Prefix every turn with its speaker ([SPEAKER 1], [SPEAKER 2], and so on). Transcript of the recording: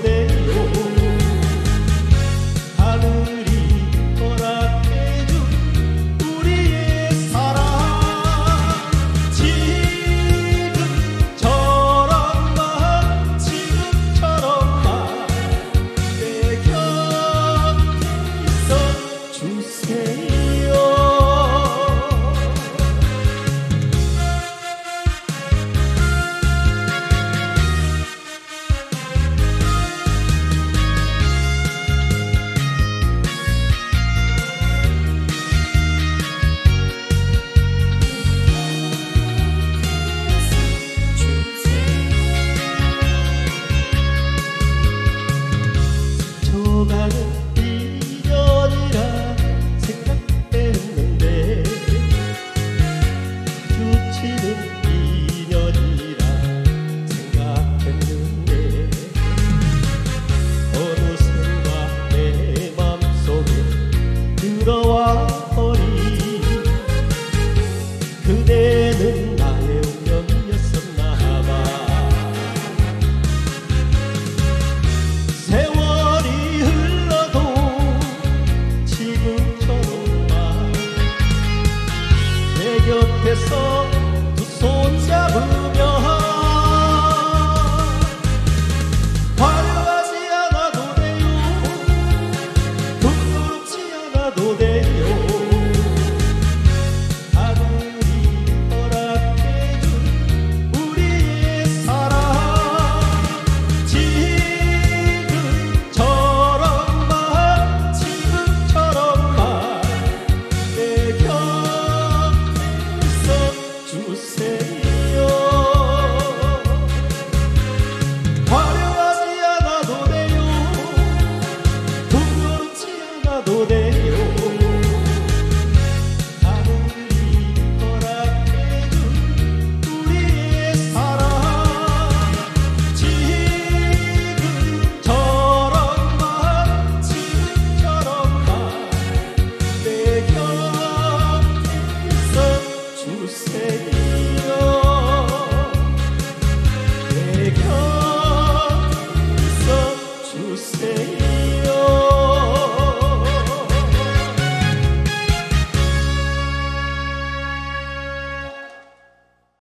[SPEAKER 1] day. 곁에서 두 손 잡으며 화려하지 않아도 돼요 부끄럽지 않아도 돼요 do dele